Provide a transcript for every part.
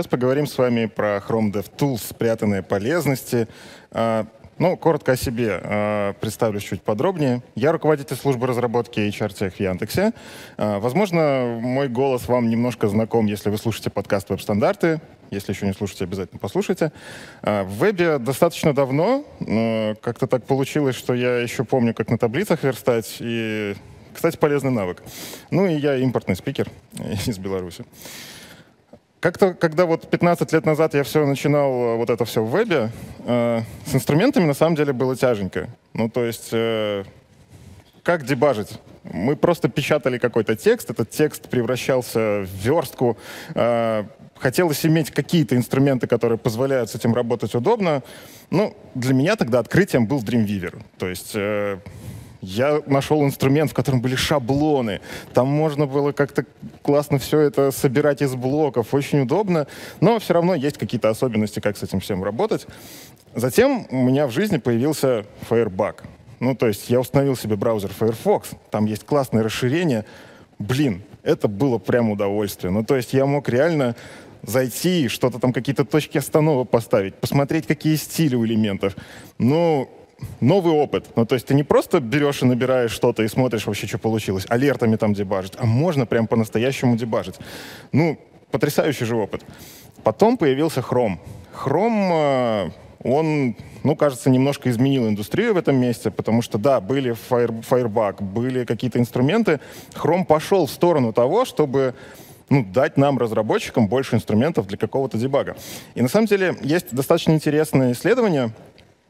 сейчас поговорим с вами про Chrome DevTools, спрятанные полезности. А, ну, коротко о себе. А, представлюсь чуть подробнее. Я руководитель службы разработки HR-тех в Яндексе. А, возможно, мой голос вам немножко знаком, если вы слушаете подкаст «Веб-стандарты». Если еще не слушаете, обязательно послушайте. В вебе достаточно давно. Как-то так получилось, что я еще помню, как на таблицах верстать. И, кстати, полезный навык. Ну и я импортный спикер из Беларуси. Как-то, когда вот 15 лет назад я все начинал, э, вот это все в вебе, э, с инструментами на самом деле было тяженько. Ну, то есть, э, как дебажить? Мы просто печатали какой-то текст, этот текст превращался в верстку. Э, хотелось иметь какие-то инструменты, которые позволяют с этим работать удобно. Ну, для меня тогда открытием был Dreamweaver. То есть... Э, я нашел инструмент, в котором были шаблоны. Там можно было как-то классно все это собирать из блоков. Очень удобно. Но все равно есть какие-то особенности, как с этим всем работать. Затем у меня в жизни появился Firebug. Ну, то есть я установил себе браузер Firefox. Там есть классное расширение. Блин, это было прям удовольствие. Ну, то есть я мог реально зайти, что-то там, какие-то точки остановок поставить, посмотреть, какие стили у элементов. Ну, новый опыт. Ну, то есть ты не просто берешь и набираешь что-то и смотришь вообще, что получилось, алертами там дебажить, а можно прям по-настоящему дебажить. Ну, потрясающий же опыт. Потом появился Chrome. Chrome, э, он, ну, кажется, немножко изменил индустрию в этом месте, потому что, да, были Fire, Firebug, были какие-то инструменты. Chrome пошел в сторону того, чтобы ну, дать нам, разработчикам, больше инструментов для какого-то дебага. И на самом деле есть достаточно интересное исследование,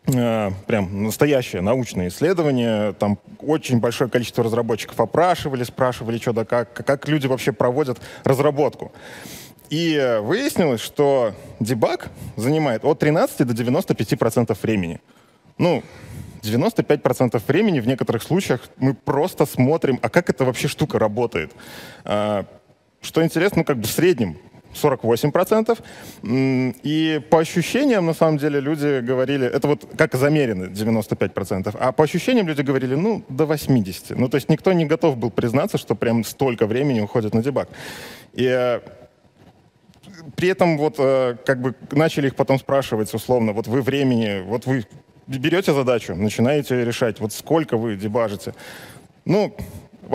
прям настоящее научное исследование. Там очень большое количество разработчиков опрашивали, спрашивали, что да как, как люди вообще проводят разработку. И выяснилось, что дебаг занимает от 13 до 95 процентов времени. Ну, 95% процентов времени в некоторых случаях мы просто смотрим, а как эта вообще штука работает. А, что интересно, ну, как бы в среднем 48%. И по ощущениям, на самом деле, люди говорили, это вот как замерено 95%, а по ощущениям люди говорили, ну, до 80%. Ну, то есть никто не готов был признаться, что прям столько времени уходит на дебаг. И э, при этом вот э, как бы начали их потом спрашивать условно, вот вы времени, вот вы берете задачу, начинаете решать, вот сколько вы дебажите. Ну,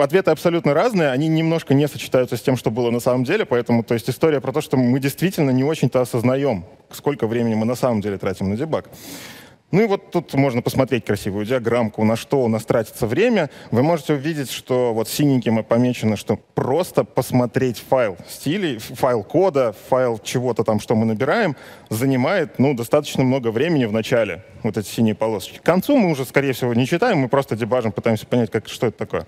ответы абсолютно разные, они немножко не сочетаются с тем, что было на самом деле, поэтому, то есть история про то, что мы действительно не очень-то осознаем, сколько времени мы на самом деле тратим на дебаг. Ну и вот тут можно посмотреть красивую диаграммку, на что у нас тратится время. Вы можете увидеть, что вот синеньким помечено, что просто посмотреть файл стилей, файл кода, файл чего-то там, что мы набираем, занимает ну, достаточно много времени в начале, вот эти синие полосочки. К концу мы уже, скорее всего, не читаем, мы просто дебажим, пытаемся понять, как, что это такое.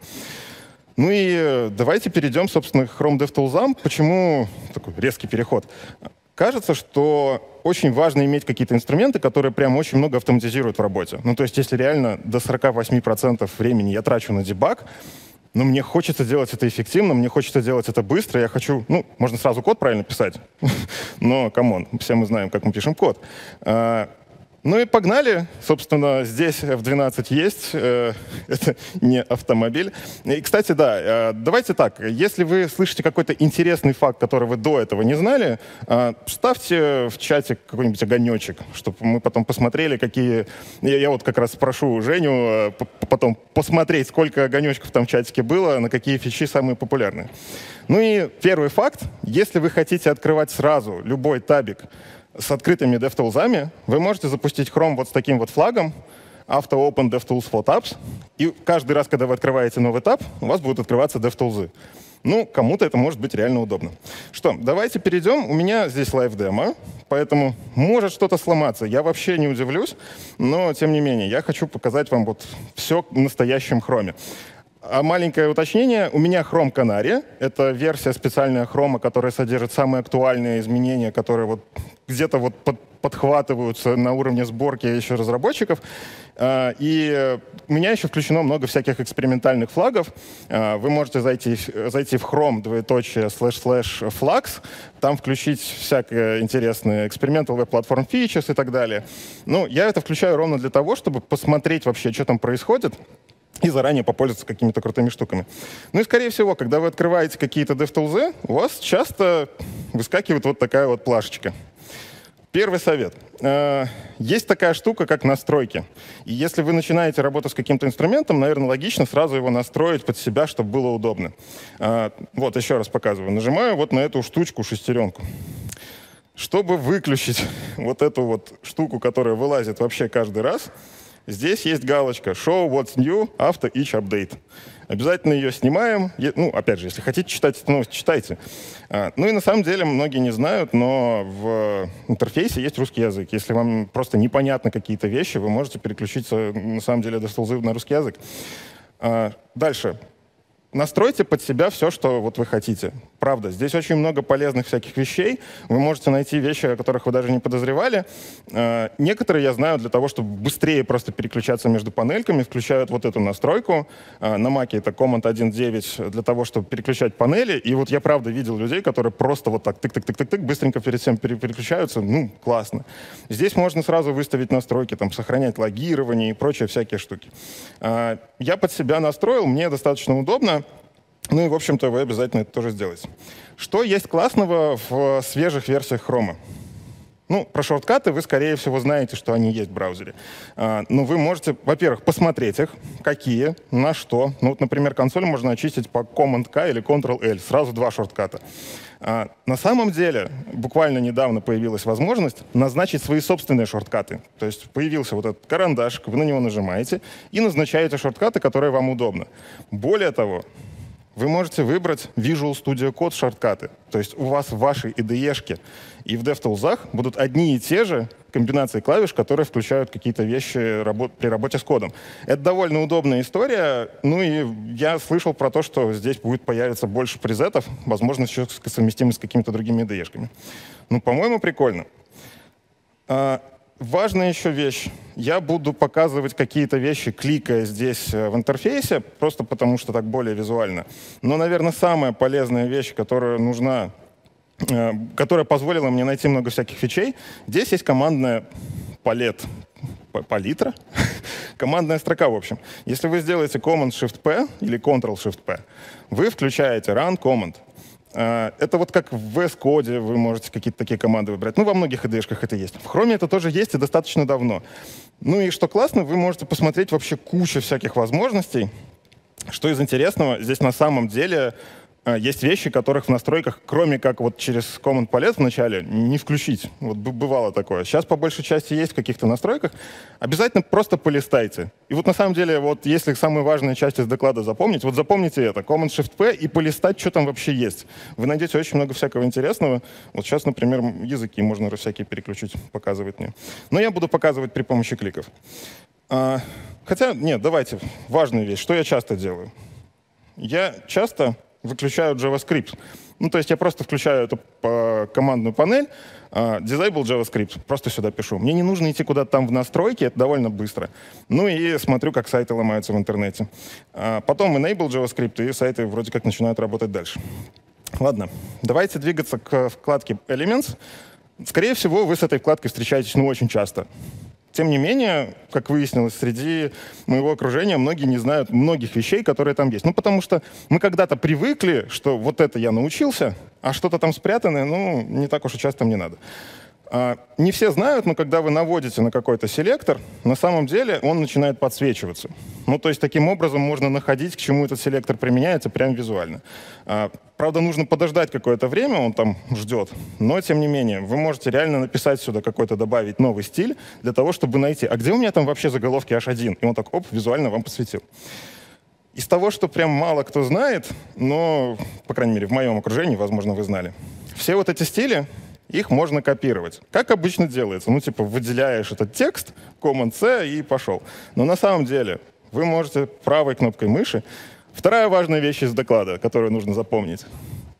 Ну и э, давайте перейдем, собственно, к Chrome DevTools. Почему такой резкий переход? Кажется, что очень важно иметь какие-то инструменты, которые прям очень много автоматизируют в работе. Ну, то есть, если реально до 48% времени я трачу на debug, но ну, мне хочется делать это эффективно, мне хочется делать это быстро, я хочу, ну, можно сразу код правильно писать, но, come on, все мы знаем, как мы пишем код. Ну и погнали. Собственно, здесь F12 есть. Э, это не автомобиль. И, кстати, да, э, давайте так. Если вы слышите какой-то интересный факт, который вы до этого не знали, э, ставьте в чате какой-нибудь огонечек, чтобы мы потом посмотрели, какие... Я вот как раз спрошу Женю потом посмотреть, сколько огонечков там в чатике было, на какие фичи самые популярные. Ну и первый факт. Если вы хотите открывать сразу любой табик, с открытыми DevTools, вы можете запустить Chrome вот с таким вот флагом, Auto Open DevTools for Tabs, и каждый раз, когда вы открываете новый tab, у вас будут открываться DevTools. Ну, кому-то это может быть реально удобно. Что, давайте перейдем. У меня здесь live demo, поэтому может что-то сломаться. Я вообще не удивлюсь, но, тем не менее, я хочу показать вам вот все в настоящем Chrome. А маленькое уточнение. У меня Chrome Canary. Это версия специальная Chrome, которая содержит самые актуальные изменения, которые вот где-то вот под, подхватываются на уровне сборки еще разработчиков. А, и у меня еще включено много всяких экспериментальных флагов. А, вы можете зайти, зайти в Chrome, двоеточие, slash slash flags, там включить всякие интересные web platform features и так далее. Ну, я это включаю ровно для того, чтобы посмотреть вообще, что там происходит, и заранее попользоваться какими-то крутыми штуками. Ну и, скорее всего, когда вы открываете какие-то DevTools, у вас часто выскакивает вот такая вот плашечка. Первый совет. Э, есть такая штука, как настройки. И если вы начинаете работать с каким-то инструментом, наверное, логично сразу его настроить под себя, чтобы было удобно. Э, вот, еще раз показываю. Нажимаю вот на эту штучку, шестеренку. Чтобы выключить вот эту вот штуку, которая вылазит вообще каждый раз, Здесь есть галочка «Show what's new after each update». Обязательно ее снимаем. Ну, опять же, если хотите читать эту новость, читайте. А, ну и на самом деле многие не знают, но в интерфейсе есть русский язык. Если вам просто непонятны какие-то вещи, вы можете переключиться, на самом деле, до на русский язык. А, дальше настройте под себя все, что вот вы хотите. Правда, здесь очень много полезных всяких вещей. Вы можете найти вещи, о которых вы даже не подозревали. Э, некоторые я знаю для того, чтобы быстрее просто переключаться между панельками, включают вот эту настройку. Э, на Mac это Command 1.9 для того, чтобы переключать панели. И вот я правда видел людей, которые просто вот так тык-тык-тык-тык быстренько перед всем переключаются. Ну, классно. Здесь можно сразу выставить настройки, там, сохранять логирование и прочие всякие штуки. Э, я под себя настроил, мне достаточно удобно. Ну и, в общем-то, вы обязательно это тоже сделаете. Что есть классного в свежих версиях Chrome? Ну, про шорткаты вы, скорее всего, знаете, что они есть в браузере. А, но вы можете, во-первых, посмотреть их, какие, на что. Ну, вот, например, консоль можно очистить по Command-K или Ctrl-L, сразу два шортката. А, на самом деле, буквально недавно появилась возможность назначить свои собственные шорткаты. То есть появился вот этот карандашик, вы на него нажимаете и назначаете шорткаты, которые вам удобны. Более того, вы можете выбрать Visual Studio Code шорткаты. То есть у вас в вашей IDE и в DevTools будут одни и те же комбинации клавиш, которые включают какие-то вещи при работе с кодом. Это довольно удобная история. Ну и я слышал про то, что здесь будет появиться больше презетов, возможно, еще совместимы с какими-то другими IDE. -шками. Ну, по-моему, прикольно. Важная еще вещь. Я буду показывать какие-то вещи, кликая здесь э, в интерфейсе, просто потому что так более визуально. Но, наверное, самая полезная вещь, которая нужна, э, которая позволила мне найти много всяких фичей, здесь есть командная палет, палитра, командная строка, в общем. Если вы сделаете Command-Shift-P или Ctrl-Shift-P, вы включаете Run Command — это вот как в VS Code вы можете какие-то такие команды выбрать. Ну, во многих IDE-шках это есть. В Chrome это тоже есть и достаточно давно. Ну и что классно, вы можете посмотреть вообще кучу всяких возможностей. Что из интересного, здесь на самом деле а, есть вещи, которых в настройках, кроме как вот через Command Palette в начале, не включить. Вот бывало такое. Сейчас по большей части есть в каких-то настройках. Обязательно просто полистайте. И вот на самом деле, вот если самая важная часть из доклада запомнить, вот запомните это. Command-Shift-P и полистать, что там вообще есть. Вы найдете очень много всякого интересного. Вот сейчас, например, языки можно всякие переключить, показывает мне. Но я буду показывать при помощи кликов. А, хотя, нет, давайте, важная вещь. Что я часто делаю? Я часто выключаю JavaScript. Ну, то есть я просто включаю эту командную панель, uh, disable JavaScript, просто сюда пишу. Мне не нужно идти куда-то там в настройки, это довольно быстро. Ну и смотрю, как сайты ломаются в интернете. Uh, потом enable JavaScript, и сайты вроде как начинают работать дальше. Ладно, давайте двигаться к вкладке Elements. Скорее всего, вы с этой вкладкой встречаетесь ну, очень часто. Тем не менее, как выяснилось, среди моего окружения многие не знают многих вещей, которые там есть. Ну, потому что мы когда-то привыкли, что вот это я научился, а что-то там спрятанное, ну, не так уж и часто мне надо. А, не все знают, но когда вы наводите на какой-то селектор, на самом деле он начинает подсвечиваться. Ну, то есть таким образом можно находить, к чему этот селектор применяется, прям визуально. А, правда, нужно подождать какое-то время, он там ждет, но тем не менее, вы можете реально написать сюда какой-то, добавить новый стиль для того, чтобы найти, а где у меня там вообще заголовки H1? И он так, оп, визуально вам посветил. Из того, что прям мало кто знает, но, по крайней мере, в моем окружении, возможно, вы знали, все вот эти стили их можно копировать. Как обычно делается? Ну, типа, выделяешь этот текст, Command-C и пошел. Но на самом деле вы можете правой кнопкой мыши... Вторая важная вещь из доклада, которую нужно запомнить.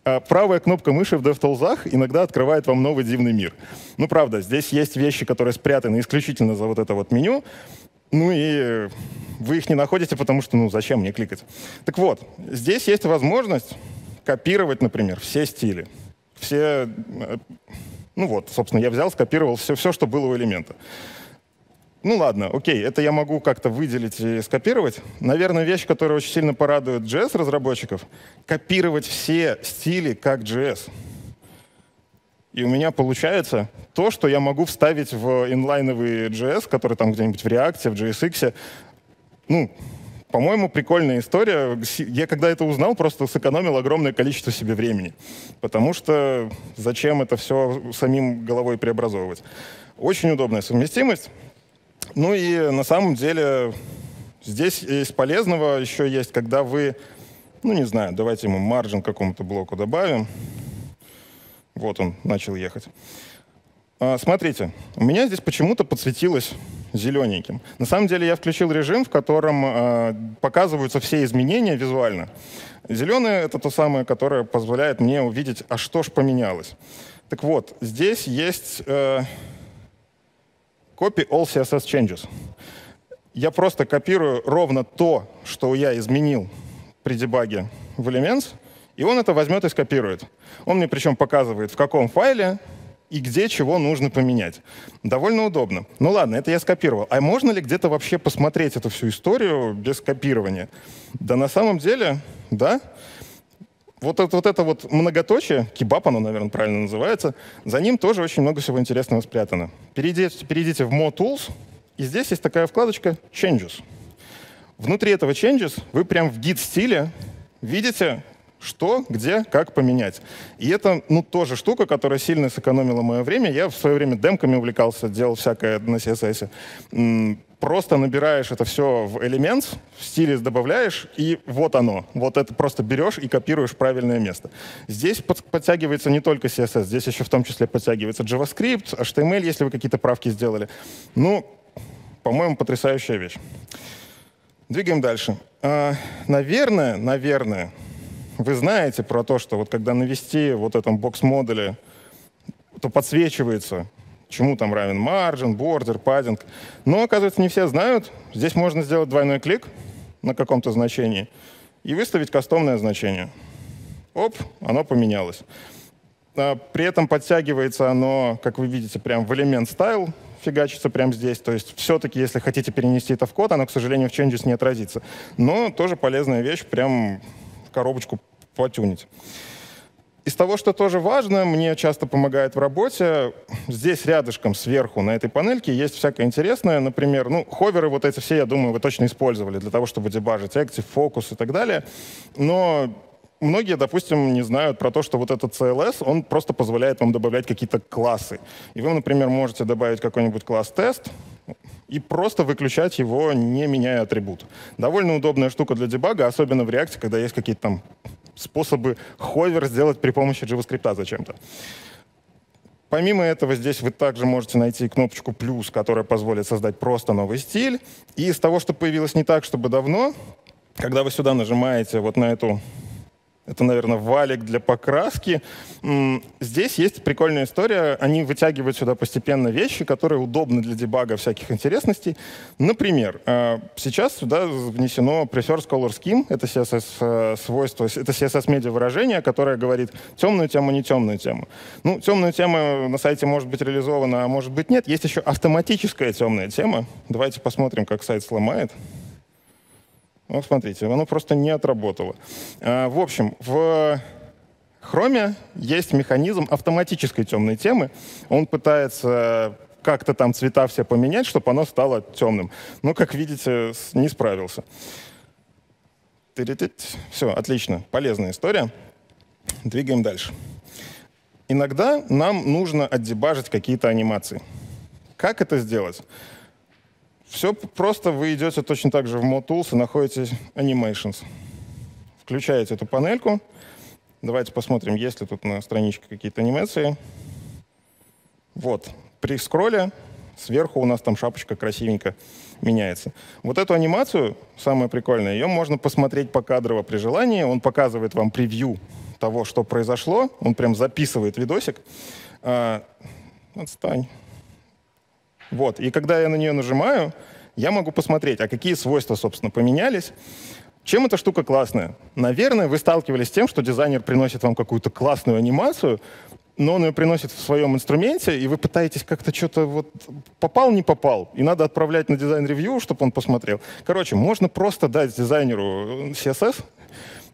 А, правая кнопка мыши в DevTools иногда открывает вам новый дивный мир. Ну, правда, здесь есть вещи, которые спрятаны исключительно за вот это вот меню, ну и вы их не находите, потому что, ну, зачем мне кликать? Так вот, здесь есть возможность копировать, например, все стили все... Ну вот, собственно, я взял, скопировал все, все, что было у элемента. Ну ладно, окей, это я могу как-то выделить и скопировать. Наверное, вещь, которая очень сильно порадует JS-разработчиков, копировать все стили как JS. И у меня получается то, что я могу вставить в инлайновый JS, который там где-нибудь в React, в JSX. Ну, по-моему, прикольная история. Я когда это узнал, просто сэкономил огромное количество себе времени. Потому что зачем это все самим головой преобразовывать? Очень удобная совместимость. Ну и на самом деле здесь из полезного еще есть, когда вы, ну не знаю, давайте ему маржин какому-то блоку добавим. Вот он начал ехать. А, смотрите, у меня здесь почему-то подсветилось зелененьким. На самом деле я включил режим, в котором э, показываются все изменения визуально. Зеленое — это то самое, которое позволяет мне увидеть, а что ж поменялось. Так вот, здесь есть э, copy all CSS changes. Я просто копирую ровно то, что я изменил при дебаге в Elements, и он это возьмет и скопирует. Он мне причем показывает, в каком файле и где чего нужно поменять. Довольно удобно. Ну ладно, это я скопировал. А можно ли где-то вообще посмотреть эту всю историю без копирования? Да на самом деле, да. Вот это вот, это вот многоточие, кебаб оно, наверное, правильно называется, за ним тоже очень много всего интересного спрятано. Перейдите, перейдите в Mo Tools, и здесь есть такая вкладочка Changes. Внутри этого Changes вы прям в git стиле видите что, где, как поменять. И это, ну, тоже штука, которая сильно сэкономила мое время. Я в свое время демками увлекался, делал всякое на CSS. Просто набираешь это все в Elements, в стиле добавляешь, и вот оно. Вот это просто берешь и копируешь правильное место. Здесь под, подтягивается не только CSS, здесь еще в том числе подтягивается JavaScript, HTML, если вы какие-то правки сделали. Ну, по-моему, потрясающая вещь. Двигаем дальше. А, наверное, наверное, вы знаете про то, что вот когда навести вот этом бокс-модуле, то подсвечивается, чему там равен маржин, бордер, паддинг. Но, оказывается, не все знают. Здесь можно сделать двойной клик на каком-то значении и выставить кастомное значение. Оп, оно поменялось. А при этом подтягивается оно, как вы видите, прям в элемент style, фигачится прямо здесь. То есть все-таки, если хотите перенести это в код, оно, к сожалению, в changes не отразится. Но тоже полезная вещь, прям коробочку потюнить. Из того, что тоже важно, мне часто помогает в работе, здесь рядышком сверху на этой панельке есть всякое интересное. Например, ну, ховеры вот эти все, я думаю, вы точно использовали для того, чтобы дебажить Active, Focus и так далее. Но многие, допустим, не знают про то, что вот этот CLS, он просто позволяет вам добавлять какие-то классы. И вы, например, можете добавить какой-нибудь класс тест, и просто выключать его, не меняя атрибут. Довольно удобная штука для дебага, особенно в React, когда есть какие-то там способы ховер сделать при помощи JavaScript зачем-то. Помимо этого, здесь вы также можете найти кнопочку «плюс», которая позволит создать просто новый стиль. И из того, что появилось не так, чтобы давно, когда вы сюда нажимаете вот на эту это, наверное, валик для покраски. Здесь есть прикольная история. Они вытягивают сюда постепенно вещи, которые удобны для дебага всяких интересностей. Например, э, сейчас сюда внесено Preferred Color Scheme. Это CSS-свойство, э, это CSS-медиа выражение, которое говорит темную тему, не темную тему. Ну, темную тему на сайте может быть реализована, а может быть нет. Есть еще автоматическая темная тема. Давайте посмотрим, как сайт сломает. Ну, смотрите, оно просто не отработало. А, в общем, в Chrome есть механизм автоматической темной темы. Он пытается как-то там цвета все поменять, чтобы оно стало темным. Но, как видите, не справился. Все, отлично. Полезная история. Двигаем дальше. Иногда нам нужно отдебажить какие-то анимации. Как это сделать? Все просто, вы идете точно так же в Mod Tools и находите Animations. Включаете эту панельку. Давайте посмотрим, есть ли тут на страничке какие-то анимации. Вот, при скролле сверху у нас там шапочка красивенько меняется. Вот эту анимацию, самое прикольное, ее можно посмотреть покадрово при желании. Он показывает вам превью того, что произошло. Он прям записывает видосик. А, отстань. Вот. И когда я на нее нажимаю, я могу посмотреть, а какие свойства, собственно, поменялись. Чем эта штука классная? Наверное, вы сталкивались с тем, что дизайнер приносит вам какую-то классную анимацию, но он ее приносит в своем инструменте, и вы пытаетесь как-то что-то вот попал, не попал, и надо отправлять на design review, чтобы он посмотрел. Короче, можно просто дать дизайнеру CSS,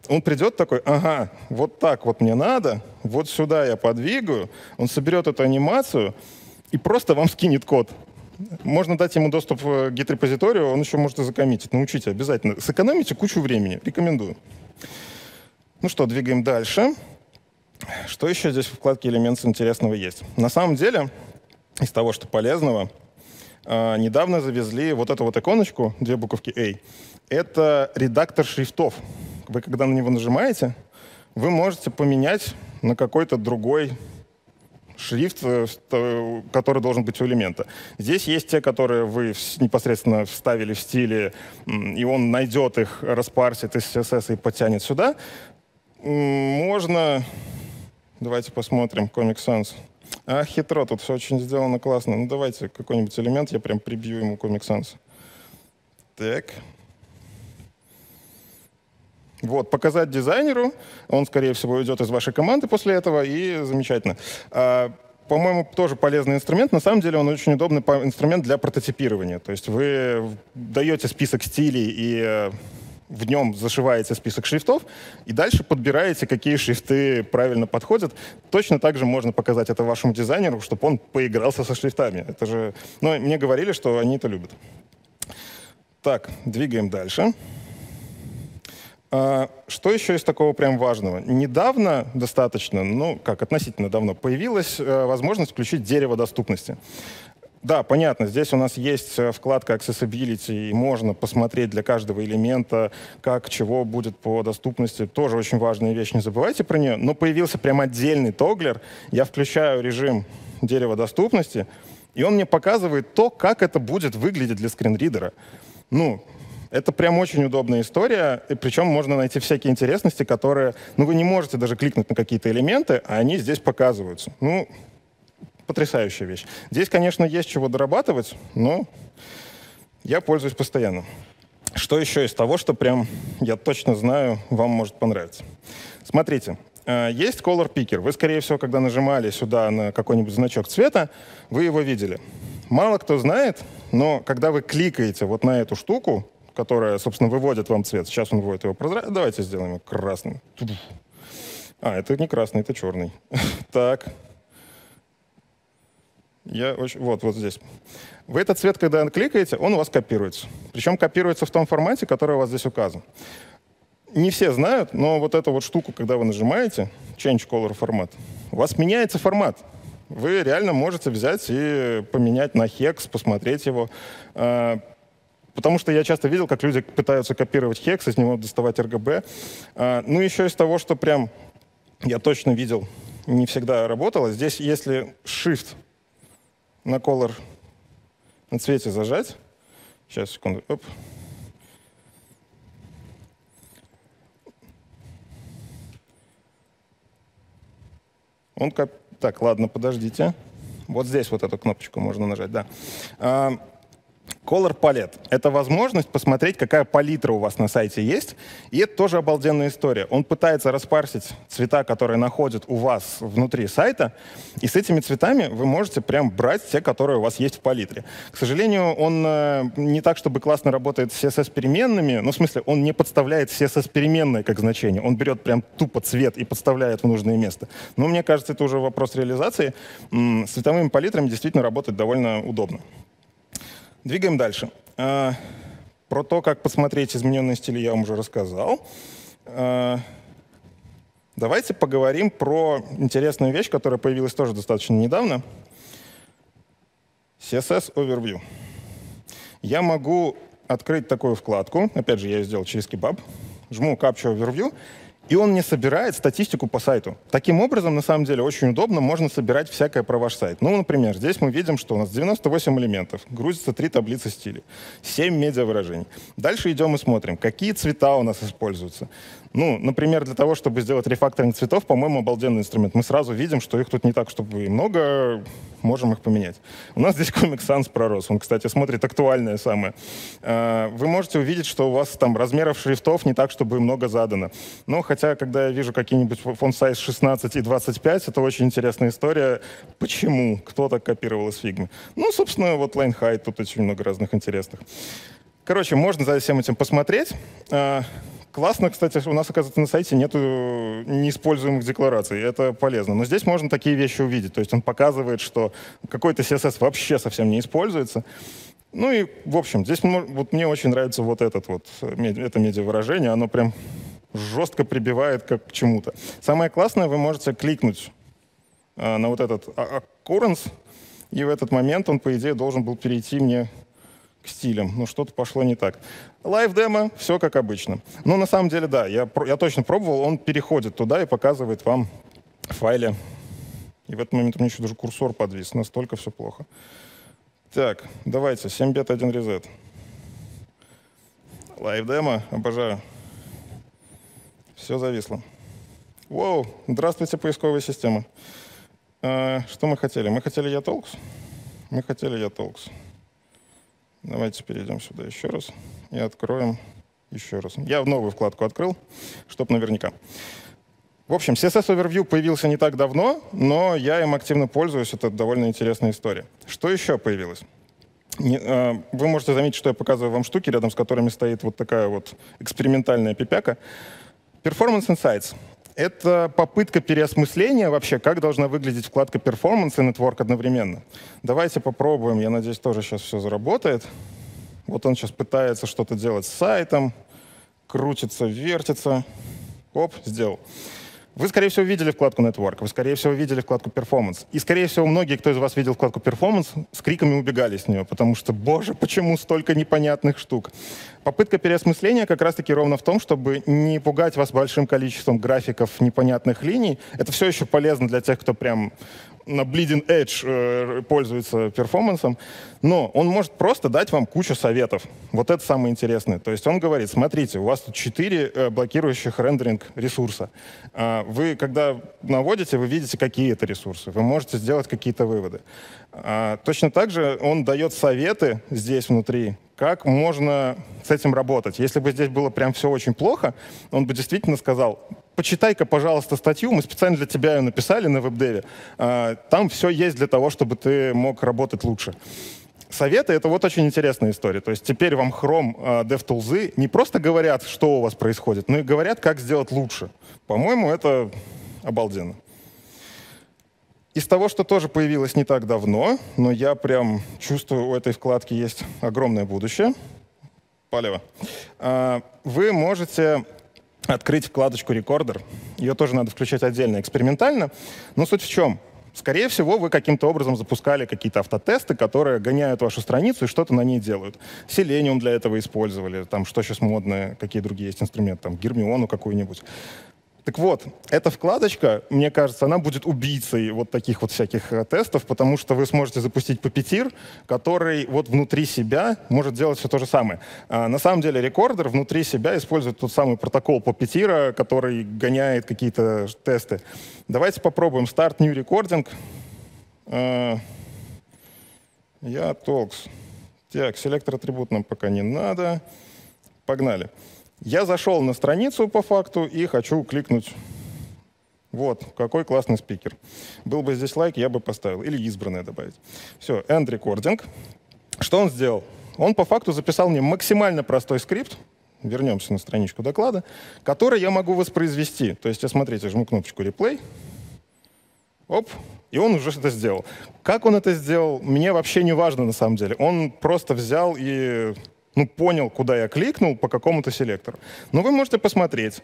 он придет такой, ага, вот так вот мне надо, вот сюда я подвигаю, он соберет эту анимацию и просто вам скинет код. Можно дать ему доступ к гид-репозиторию, он еще может и закоммитить. Научите обязательно. Сэкономите кучу времени. Рекомендую. Ну что, двигаем дальше. Что еще здесь в вкладке Elements интересного есть? На самом деле, из того, что полезного, а, недавно завезли вот эту вот иконочку, две буковки A. Это редактор шрифтов. Вы когда на него нажимаете, вы можете поменять на какой-то другой шрифт, э, который должен быть у элемента. Здесь есть те, которые вы непосредственно вставили в стиле, и он найдет их, распарсит из CSS и подтянет сюда. Можно Давайте посмотрим Comic Sans. А, хитро, тут все очень сделано классно. Ну, давайте какой-нибудь элемент, я прям прибью ему Comic Sans. Так. Вот, показать дизайнеру. Он, скорее всего, уйдет из вашей команды после этого, и замечательно. А, по-моему, тоже полезный инструмент. На самом деле он очень удобный инструмент для прототипирования. То есть вы даете список стилей и э, в нем зашиваете список шрифтов и дальше подбираете, какие шрифты правильно подходят. Точно так же можно показать это вашему дизайнеру, чтобы он поигрался со шрифтами. Это же... Ну, мне говорили, что они это любят. Так, двигаем дальше. А, что еще из такого прям важного? Недавно достаточно, ну, как относительно давно, появилась э, возможность включить дерево доступности. Да, понятно. Здесь у нас есть э, вкладка Accessibility, и можно посмотреть для каждого элемента, как, чего будет по доступности. Тоже очень важная вещь, не забывайте про нее. Но появился прям отдельный тоглер. Я включаю режим дерева доступности, и он мне показывает то, как это будет выглядеть для скринридера. Ну, это прям очень удобная история, и причем можно найти всякие интересности, которые, ну, вы не можете даже кликнуть на какие-то элементы, а они здесь показываются. Ну, потрясающая вещь. Здесь, конечно, есть чего дорабатывать, но я пользуюсь постоянно. Что еще из того, что прям я точно знаю, вам может понравиться? Смотрите, э, есть Color Picker. Вы, скорее всего, когда нажимали сюда на какой-нибудь значок цвета, вы его видели. Мало кто знает, но когда вы кликаете вот на эту штуку, которая, собственно, выводит вам цвет, сейчас он выводит его прозрачным, давайте сделаем его красным. А, это не красный, это черный. Так, я очень... Вот, вот здесь. Вы этот цвет, когда кликаете, он у вас копируется. Причем копируется в том формате, который у вас здесь указан. Не все знают, но вот эту вот штуку, когда вы нажимаете, Change Color формат, у вас меняется формат. Вы реально можете взять и поменять на хекс, посмотреть его. А, потому что я часто видел, как люди пытаются копировать хекс, из него доставать RGB. А, ну, еще из того, что прям я точно видел, не всегда работало. Здесь, если Shift на color на цвете зажать. Сейчас, секунду. Оп. Он как... Так, ладно, подождите. Вот здесь вот эту кнопочку можно нажать, да. Color Palette — это возможность посмотреть, какая палитра у вас на сайте есть. И это тоже обалденная история. Он пытается распарсить цвета, которые находят у вас внутри сайта, и с этими цветами вы можете прям брать те, которые у вас есть в палитре. К сожалению, он э, не так, чтобы классно работает с CSS-переменными, ну, в смысле, он не подставляет CSS-переменные как значение. Он берет прям тупо цвет и подставляет в нужное место. Но мне кажется, это уже вопрос реализации. С цветовыми палитрами действительно работать довольно удобно. Двигаем дальше. А, про то, как посмотреть измененные стили, я вам уже рассказал. А, давайте поговорим про интересную вещь, которая появилась тоже достаточно недавно. CSS Overview. Я могу открыть такую вкладку. Опять же, я ее сделал через Kebab. Жму Capture Overview, и он мне собирает статистику по сайту. Таким образом, на самом деле, очень удобно, можно собирать всякое про ваш сайт. Ну, например, здесь мы видим, что у нас 98 элементов, грузится три таблицы стилей, 7 медиавыражений. Дальше идем и смотрим, какие цвета у нас используются. Ну, например, для того, чтобы сделать рефакторинг цветов, по-моему, обалденный инструмент. Мы сразу видим, что их тут не так, чтобы много, можем их поменять. У нас здесь Comic Sans пророс. Он, кстати, смотрит актуальное самое. А, вы можете увидеть, что у вас там размеров шрифтов не так, чтобы много задано. Но хотя, когда я вижу какие-нибудь фонд size 16 и 25, это очень интересная история. Почему? Кто так копировал из фигмы? Ну, собственно, вот line height, тут очень много разных интересных. Короче, можно за всем этим посмотреть. А, классно, кстати, у нас, оказывается, на сайте нет неиспользуемых деклараций. Это полезно. Но здесь можно такие вещи увидеть. То есть он показывает, что какой-то CSS вообще совсем не используется. Ну и, в общем, здесь вот мне очень нравится вот этот вот, это медиавыражение. Оно прям жестко прибивает как к чему-то. Самое классное, вы можете кликнуть а, на вот этот occurrence, и в этот момент он, по идее, должен был перейти мне к стилям. Но что-то пошло не так. Лайв-демо, все как обычно. Но на самом деле, да, я, я точно пробовал, он переходит туда и показывает вам файле. И в этот момент у меня еще даже курсор подвис, настолько все плохо. Так, давайте, 7 бет, 1 резет. Лайв-демо, обожаю. Все зависло. Воу, здравствуйте, поисковая система. А, что мы хотели? Мы хотели Yatolks? Мы хотели Yatolks. Давайте перейдем сюда еще раз и откроем еще раз. Я в новую вкладку открыл, чтобы наверняка. В общем, CSS Overview появился не так давно, но я им активно пользуюсь. Это довольно интересная история. Что еще появилось? А, вы можете заметить, что я показываю вам штуки, рядом с которыми стоит вот такая вот экспериментальная пипяка. Performance Insights — это попытка переосмысления вообще, как должна выглядеть вкладка Performance и Network одновременно. Давайте попробуем. Я надеюсь, тоже сейчас все заработает. Вот он сейчас пытается что-то делать с сайтом, крутится, вертится. Оп, сделал. Вы, скорее всего, видели вкладку Network, вы, скорее всего, видели вкладку Performance. И, скорее всего, многие, кто из вас видел вкладку Performance, с криками убегали с нее, потому что, боже, почему столько непонятных штук? Попытка переосмысления как раз-таки ровно в том, чтобы не пугать вас большим количеством графиков непонятных линий. Это все еще полезно для тех, кто прям на bleeding edge э, пользуется перформансом, но он может просто дать вам кучу советов. Вот это самое интересное. То есть он говорит, смотрите, у вас тут четыре э, блокирующих рендеринг ресурса. Э, вы, когда наводите, вы видите, какие это ресурсы. Вы можете сделать какие-то выводы. Э, точно так же он дает советы здесь внутри, как можно с этим работать. Если бы здесь было прям все очень плохо, он бы действительно сказал, почитай-ка, пожалуйста, статью, мы специально для тебя ее написали на веб-деве. А, там все есть для того, чтобы ты мог работать лучше. Советы — это вот очень интересная история. То есть теперь вам Chrome uh, DevTools не просто говорят, что у вас происходит, но и говорят, как сделать лучше. По-моему, это обалденно. Из того, что тоже появилось не так давно, но я прям чувствую, у этой вкладки есть огромное будущее. Палево. А, вы можете открыть вкладочку «Рекордер». Ее тоже надо включать отдельно, экспериментально. Но суть в чем? Скорее всего, вы каким-то образом запускали какие-то автотесты, которые гоняют вашу страницу и что-то на ней делают. Selenium для этого использовали, там что сейчас модное, какие другие есть инструменты, там Гермиону какую-нибудь. Так вот, эта вкладочка, мне кажется, она будет убийцей вот таких вот всяких э, тестов, потому что вы сможете запустить Puppeteer, который вот внутри себя может делать все то же самое. А, на самом деле рекордер внутри себя использует тот самый протокол Puppeteer, который гоняет какие-то тесты. Давайте попробуем Start New Recording. А, я Talks. Так, селектор атрибут нам пока не надо. Погнали. Я зашел на страницу по факту и хочу кликнуть. Вот, какой классный спикер. Был бы здесь лайк, я бы поставил. Или избранное добавить. Все, end recording. Что он сделал? Он по факту записал мне максимально простой скрипт, вернемся на страничку доклада, который я могу воспроизвести. То есть я, смотрите, жму кнопочку replay, оп, и он уже это сделал. Как он это сделал, мне вообще не важно на самом деле. Он просто взял и ну, понял, куда я кликнул по какому-то селектору. Но вы можете посмотреть.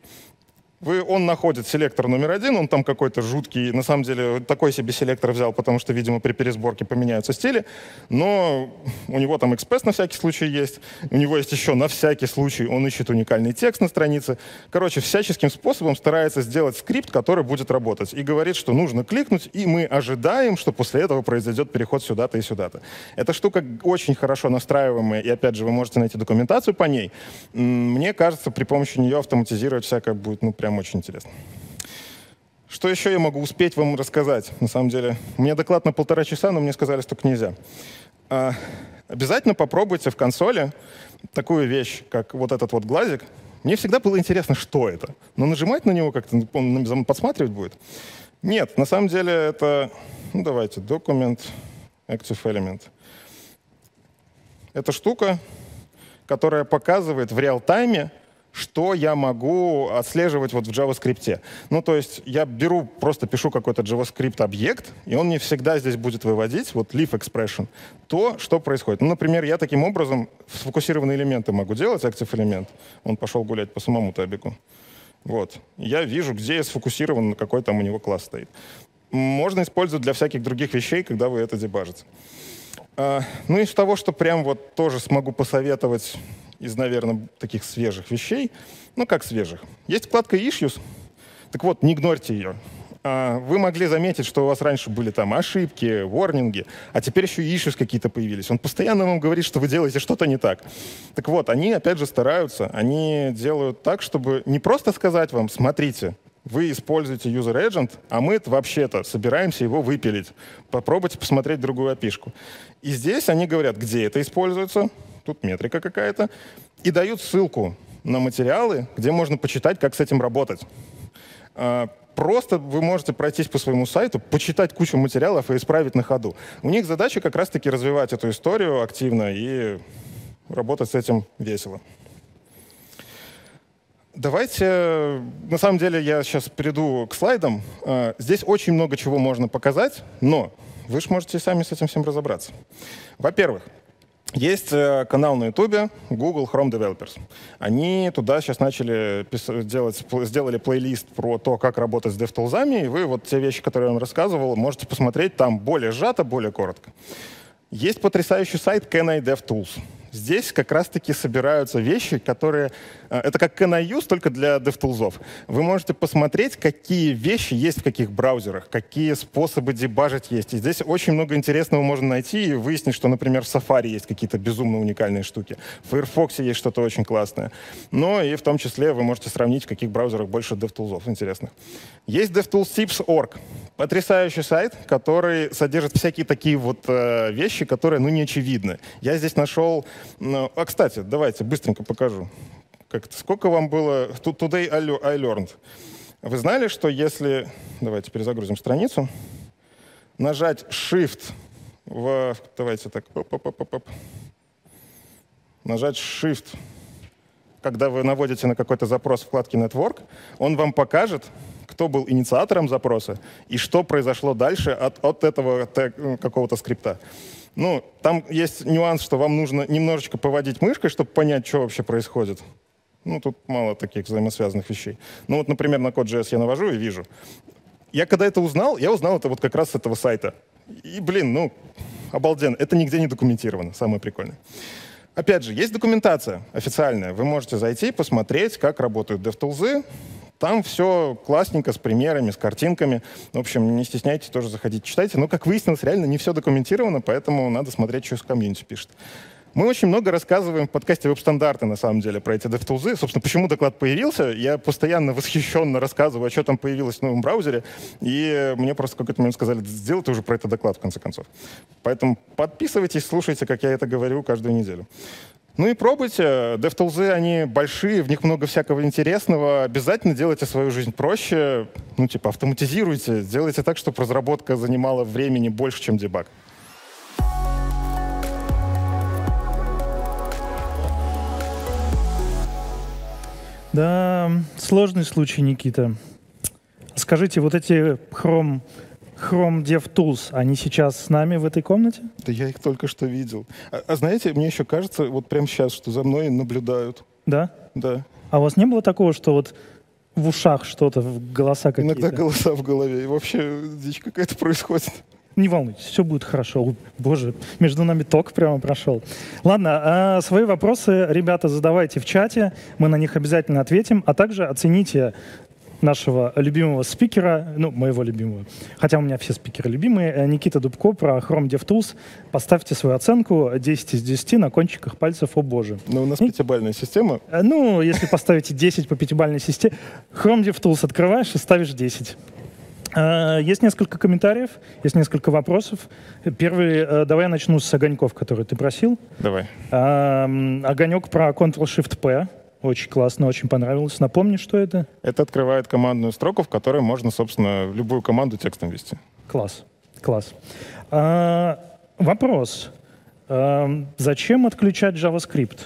Вы, он находит селектор номер один, он там какой-то жуткий, на самом деле такой себе селектор взял, потому что, видимо, при пересборке поменяются стили, но у него там экспресс на всякий случай есть, у него есть еще на всякий случай, он ищет уникальный текст на странице. Короче, всяческим способом старается сделать скрипт, который будет работать, и говорит, что нужно кликнуть, и мы ожидаем, что после этого произойдет переход сюда-то и сюда-то. Эта штука очень хорошо настраиваемая, и опять же, вы можете найти документацию по ней. Мне кажется, при помощи нее автоматизировать всякое будет, ну, прям прям очень интересно. Что еще я могу успеть вам рассказать? На самом деле, у меня доклад на полтора часа, но мне сказали, что нельзя. А, обязательно попробуйте в консоли такую вещь, как вот этот вот глазик. Мне всегда было интересно, что это. Но нажимать на него как-то, он подсматривать будет? Нет, на самом деле это, ну давайте, документ, active element. Это штука, которая показывает в реал-тайме, что я могу отслеживать вот в JavaScript. Ну, то есть я беру, просто пишу какой-то JavaScript-объект, и он мне всегда здесь будет выводить, вот leaf expression, то, что происходит. Ну, например, я таким образом сфокусированные элементы могу делать, active элемент. Он пошел гулять по самому табику. Вот. Я вижу, где сфокусирован, какой там у него класс стоит. Можно использовать для всяких других вещей, когда вы это дебажите. А, ну, из того, что прям вот тоже смогу посоветовать из, наверное, таких свежих вещей. Ну, как свежих. Есть вкладка Issues. Так вот, не игнорьте ее. А, вы могли заметить, что у вас раньше были там ошибки, ворнинги, а теперь еще и issues какие-то появились. Он постоянно вам говорит, что вы делаете что-то не так. Так вот, они, опять же, стараются. Они делают так, чтобы не просто сказать вам, смотрите, вы используете user agent, а мы вообще-то собираемся его выпилить. Попробуйте посмотреть другую опишку. И здесь они говорят, где это используется, тут метрика какая-то, и дают ссылку на материалы, где можно почитать, как с этим работать. А, просто вы можете пройтись по своему сайту, почитать кучу материалов и исправить на ходу. У них задача как раз-таки развивать эту историю активно и работать с этим весело. Давайте, на самом деле, я сейчас перейду к слайдам. А, здесь очень много чего можно показать, но вы же можете сами с этим всем разобраться. Во-первых, есть э, канал на Ютубе Google Chrome Developers. Они туда сейчас начали делать, сделали плейлист про то, как работать с DevTools, и вы вот те вещи, которые я вам рассказывал, можете посмотреть там более сжато, более коротко. Есть потрясающий сайт Can I DevTools здесь как раз-таки собираются вещи, которые... Э, это как CanIUse, только для DevTools. Вы можете посмотреть, какие вещи есть в каких браузерах, какие способы дебажить есть. И здесь очень много интересного можно найти и выяснить, что, например, в Safari есть какие-то безумно уникальные штуки. В Firefox есть что-то очень классное. Но и в том числе вы можете сравнить, в каких браузерах больше DevTools интересных. Есть DevToolsTips.org. Потрясающий сайт, который содержит всякие такие вот э, вещи, которые, ну, не очевидны. Я здесь нашел а, кстати, давайте быстренько покажу. Как сколько вам было... Today I learned. Вы знали, что если... Давайте перезагрузим страницу. Нажать Shift в... Давайте так. Оп -оп -оп -оп. Нажать Shift, когда вы наводите на какой-то запрос вкладки Network, он вам покажет, кто был инициатором запроса и что произошло дальше от, от этого какого-то скрипта. Ну, там есть нюанс, что вам нужно немножечко поводить мышкой, чтобы понять, что вообще происходит. Ну, тут мало таких взаимосвязанных вещей. Ну, вот, например, на Code.js я навожу и вижу. Я когда это узнал, я узнал это вот как раз с этого сайта. И, блин, ну, обалденно. Это нигде не документировано, самое прикольное. Опять же, есть документация официальная. Вы можете зайти, посмотреть, как работают DevTools, там все классненько, с примерами, с картинками. В общем, не стесняйтесь, тоже заходите, читайте. Но, как выяснилось, реально не все документировано, поэтому надо смотреть, что с комьюнити пишет. Мы очень много рассказываем в подкасте «Веб-стандарты», на самом деле, про эти DevTools. Собственно, почему доклад появился? Я постоянно восхищенно рассказываю, а что там появилось в новом браузере. И мне просто в какой-то момент сказали, сделай ты уже про это доклад, в конце концов. Поэтому подписывайтесь, слушайте, как я это говорю каждую неделю. Ну и пробуйте. DevTools, они большие, в них много всякого интересного. Обязательно делайте свою жизнь проще. Ну, типа, автоматизируйте. Делайте так, чтобы разработка занимала времени больше, чем дебаг. Да, сложный случай, Никита. Скажите, вот эти Chrome Chrome DevTools, они сейчас с нами в этой комнате? Да я их только что видел. А, а знаете, мне еще кажется, вот прямо сейчас, что за мной наблюдают. Да? Да. А у вас не было такого, что вот в ушах что-то, голоса какие-то. Иногда голоса в голове. И вообще дичь какая-то происходит. Не волнуйтесь, все будет хорошо. Боже, между нами ток прямо прошел. Ладно, а свои вопросы, ребята, задавайте в чате. Мы на них обязательно ответим. А также оцените нашего любимого спикера, ну, моего любимого, хотя у меня все спикеры любимые, э, Никита Дубко про Chrome DevTools. Поставьте свою оценку 10 из 10 на кончиках пальцев, о боже. Но у нас И- пятибальная система. Э, Ну, если поставите 10 по пятибалльной системе, Chrome DevTools открываешь и ставишь 10. Э, Есть несколько комментариев, есть несколько вопросов. Первый, давай я начну с огоньков, которые ты просил. Давай. Эм, Огонек про Ctrl-Shift-P. Очень классно, очень понравилось. Напомни, что это? Это открывает командную строку, в которой можно, собственно, любую команду текстом ввести. Класс, класс. А, Вопрос. Эм, Зачем отключать JavaScript?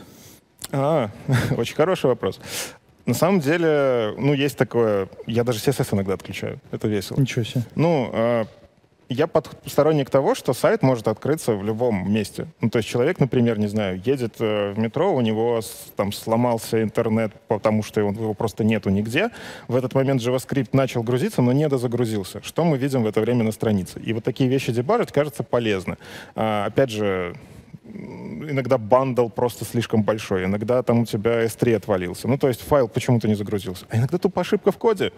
А, очень хороший вопрос. На самом деле, ну, есть такое... Я даже CSS иногда отключаю. Это весело. Ничего себе. Ну, э, я под, сторонник того, что сайт может открыться в любом месте. Ну, то есть человек, например, не знаю, едет э, в метро, у него с- там сломался интернет, потому что он, его просто нету нигде. В этот момент JavaScript начал грузиться, но не дозагрузился. Что мы видим в это время на странице? И вот такие вещи дебажить, кажется, полезно. А, опять же, иногда бандл просто слишком большой, иногда там у тебя S3 отвалился. Ну, то есть файл почему-то не загрузился. А иногда тупо ошибка в коде,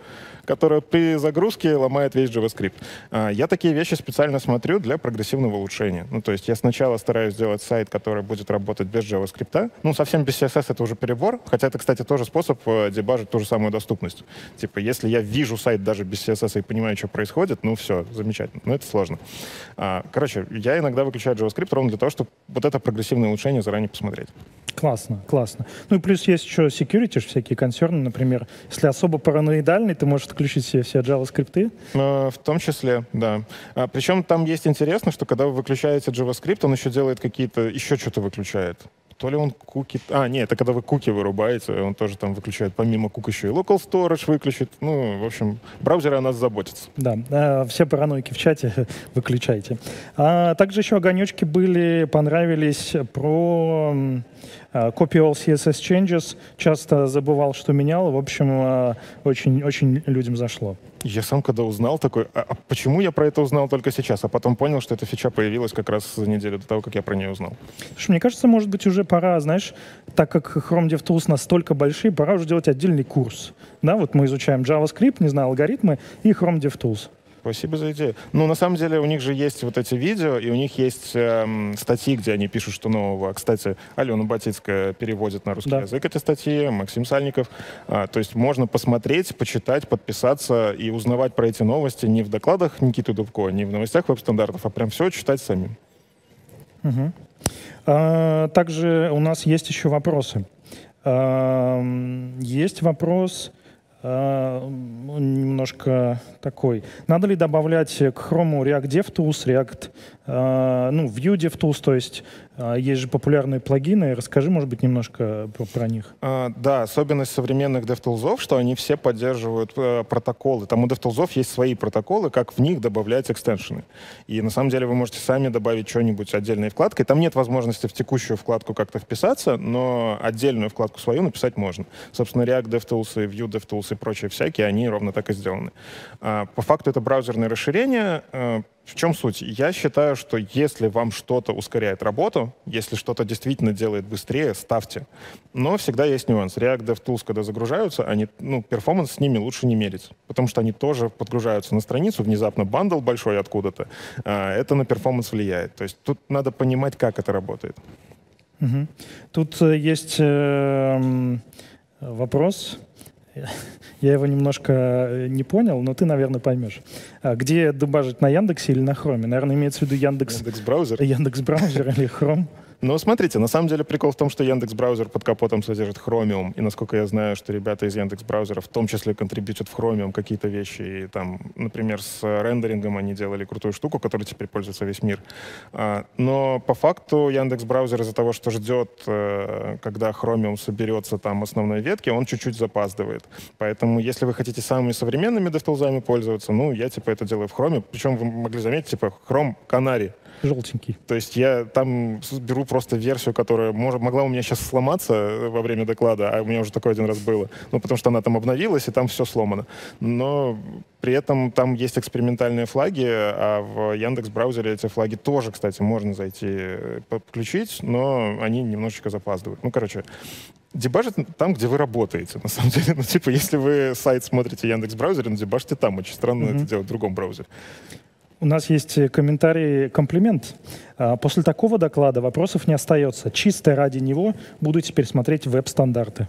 которая при загрузке ломает весь JavaScript. А, Я такие вещи специально смотрю для прогрессивного улучшения. Ну, то есть я сначала стараюсь сделать сайт, который будет работать без JavaScript. Ну, совсем без CSS это уже перебор, хотя это, кстати, тоже способ э, дебажить ту же самую доступность. Типа, если я вижу сайт даже без CSS и понимаю, что происходит, ну, все, замечательно. Но это сложно. А, Короче, я иногда выключаю JavaScript ровно для того, чтобы вот это прогрессивное улучшение заранее посмотреть. Классно, классно. Ну и плюс есть еще security, всякие консерны, например. Если особо параноидальный, ты можешь отключить все, все JavaScript. Э, В том числе, да. А, причем там есть интересно, что когда вы выключаете JavaScript, он еще делает какие-то, еще что-то выключает. То ли он куки... А, нет, это когда вы куки вырубаете, он тоже там выключает, помимо кук еще и local storage выключит. Ну, в общем, браузеры о нас заботятся. Да, э, все паранойки в чате выключайте. А также еще огонечки были, понравились про copy all CSS changes. Часто забывал, что менял. В общем, э, очень, очень людям зашло. Я сам когда узнал такой, а, а почему я про это узнал только сейчас? А потом понял, что эта фича появилась как раз за неделю до того, как я про нее узнал. Слушай, мне кажется, может быть, уже пора, знаешь, так как Chrome DevTools настолько большие, пора уже делать отдельный курс. Да, вот мы изучаем JavaScript, не знаю, алгоритмы и Chrome DevTools. Спасибо за идею. Ну, на самом деле, у них же есть вот эти видео, и у них есть эм, статьи, где они пишут, что нового. Кстати, Алена Батицкая переводит на русский Да. язык эти статьи, Максим Сальников. А, то есть можно посмотреть, почитать, подписаться и узнавать про эти новости не в докладах Никиты Дубко, не в новостях веб-стандартов, а прям все читать самим. Мгм. А, Также у нас есть еще вопросы. Ам, Есть вопрос а, немножко такой. Надо ли добавлять к Chrome React DevTools, React, ну, Vue DevTools, то есть а, есть же популярные плагины. Расскажи, может быть, немножко про, про них. А, да, особенность современных DevTools, что они все поддерживают э, протоколы. Там у DevTools есть свои протоколы, как в них добавлять экстеншены. И на самом деле вы можете сами добавить что-нибудь отдельной вкладкой. Там нет возможности в текущую вкладку как-то вписаться, но отдельную вкладку свою написать можно. Собственно, React DevTools, и Vue DevTools и прочие всякие, они ровно так и сделаны. А, по факту это браузерное расширение. В чем суть? Я считаю, что если вам что-то ускоряет работу, если что-то действительно делает быстрее, ставьте. Но всегда есть нюанс. React DevTools, когда загружаются, они, ну, performance с ними лучше не мерить, потому что они тоже подгружаются на страницу, внезапно bundle большой откуда-то. А, это на performance влияет. То есть тут надо понимать, как это работает. Мгм. Тут э, есть э, вопрос. Я его немножко э, не понял, но ты, наверное, поймешь. А Где дебажить, на Яндексе или на Chrome? Наверное, имеется в виду Яндекс, Яндекс браузер. Яндекс браузер или Chrome. Но смотрите, на самом деле прикол в том, что Яндекс браузер под капотом содержит Chromium, и насколько я знаю, что ребята из Яндекс браузера в том числе контрибьютят в Chromium какие-то вещи, и там, например, с э, рендерингом они делали крутую штуку, которой теперь пользуется весь мир. А, Но по факту Яндекс браузер из-за того, что ждет, э, когда Chromium соберется там основной ветки, он чуть-чуть запаздывает. Поэтому, если вы хотите самыми современными DevTools пользоваться, ну, я типа это делаю в Chrome. Причем вы могли заметить, типа, Chrome Canary. Желтенький. То есть я там беру просто версию, которая может, могла у меня сейчас сломаться э, во время доклада, а у меня уже такое один раз было, ну, потому что она там обновилась, и там все сломано. Но при этом там есть экспериментальные флаги, а в Яндекс браузере эти флаги тоже, кстати, можно зайти э, подключить, но они немножечко запаздывают. Ну, короче, дебажить там, где вы работаете, на самом деле. Ну, типа, если вы сайт смотрите Яндекс браузере, ну, дебажьте там. Очень странно mm-hmm. это делать в другом браузере. У нас есть э, комментарий, комплимент. А, после такого доклада вопросов не остается. Чисто ради него буду теперь смотреть веб-стандарты.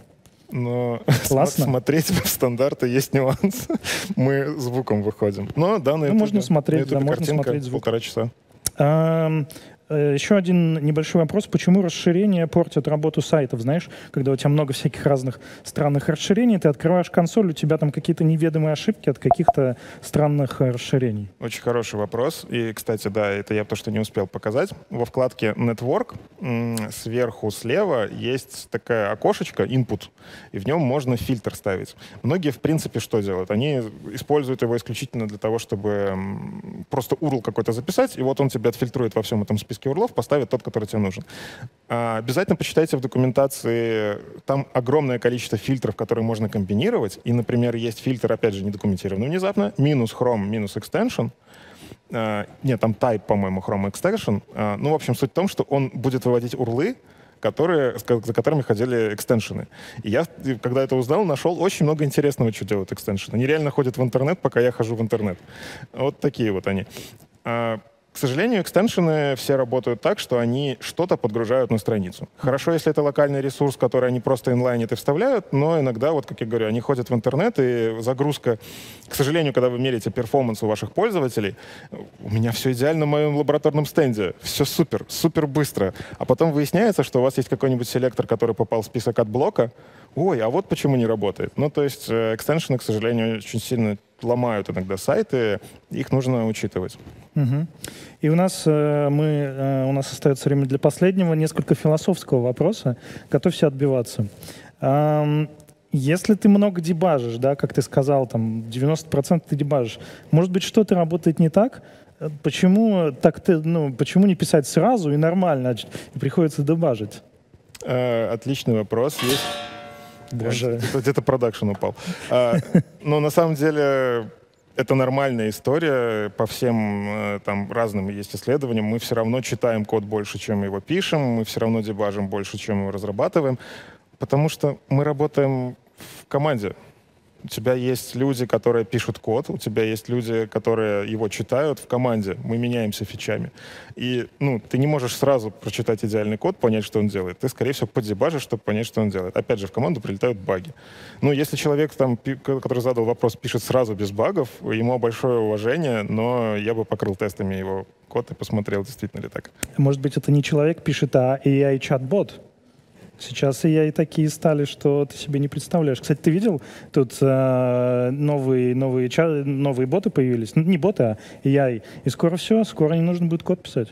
Но Классно. смотреть веб-стандарты есть нюанс. Мы звуком выходим. Но да, на ну, можно смотреть, да, можно смотреть звук. полтора часа. Э, Еще один небольшой вопрос. Почему расширения портят работу сайтов? Знаешь, когда у тебя много всяких разных странных расширений, ты открываешь консоль, у тебя там какие-то неведомые ошибки от каких-то странных э, расширений. Очень хороший вопрос. И, кстати, да, это я то, что не успел показать. Во вкладке Network сверху слева есть такая окошечко, input, и в нем можно фильтр ставить. Многие, в принципе, что делают? Они используют его исключительно для того, чтобы просто URL какой-то записать, и вот он тебя отфильтрует во всем этом списке списке урлов поставит тот, который тебе нужен. А, обязательно почитайте в документации, там огромное количество фильтров, которые можно комбинировать. И, например, есть фильтр, опять же, не документированный внезапно, минус Chrome, минус Extension. А, нет, там type, по-моему, Chrome Extension. А, ну, в общем, суть в том, что он будет выводить урлы, которые, за которыми ходили экстеншены. И я, когда это узнал, нашел очень много интересного, что делают экстеншены. Они реально ходят в интернет, пока я хожу в интернет. Вот такие вот они. Сожалению, экстеншены все работают так, что они что-то подгружают на страницу. Хорошо, если это локальный ресурс, который они просто инлайнят и вставляют, но иногда, вот как я говорю, они ходят в интернет, и загрузка... К сожалению, когда вы меряете performance у ваших пользователей, у меня все идеально в моем лабораторном стенде, все супер, супер быстро. А потом выясняется, что у вас есть какой-нибудь селектор, который попал в список от блока, ой, а вот почему не работает. Ну, то есть э, extension ы, к сожалению, очень сильно ломают иногда сайты, их нужно учитывать. Угу. И у нас, э, мы, э, у нас остается время для последнего, несколько философского вопроса. Готовься отбиваться. Если ты много дебажишь, да, как ты сказал, там 90% ты дебажишь, может быть, что-то работает не так? Почему так ты, ну, почему не писать сразу и нормально, и приходится дебажить? Э, отличный вопрос. Есть Боже. Где-то продакшн упал. А, но на самом деле это нормальная история. По всем э, там разным есть исследованиям. Мы все равно читаем код больше, чем его пишем. Мы все равно дебажим больше, чем его разрабатываем. Потому что мы работаем в команде. У тебя есть люди, которые пишут код, у тебя есть люди, которые его читают в команде. Мы меняемся фичами. И ну, ты не можешь сразу прочитать идеальный код, понять, что он делает. Ты, скорее всего, поддебажишь, чтобы понять, что он делает. Опять же, в команду прилетают баги. Ну, если человек, там, который задал вопрос, пишет сразу без багов, ему большое уважение, но я бы покрыл тестами его код и посмотрел, действительно ли так. Может быть, это не человек пишет, а AI-чат-бот? Сейчас и я и такие стали, что ты себе не представляешь. Кстати, ты видел, тут э, новые, новые, новые боты появились. Ну, не боты, а AI. И скоро все, скоро не нужно будет код писать.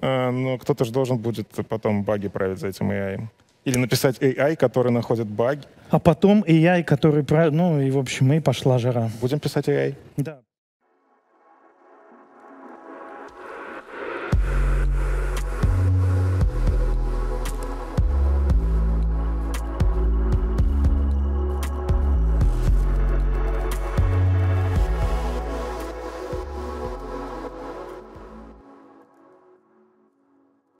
А, ну, кто-то же должен будет потом баги править за этим AI. Или написать AI, который находит баги. А потом AI, который... Ну, и, в общем, и пошла жара. Будем писать AI? Да.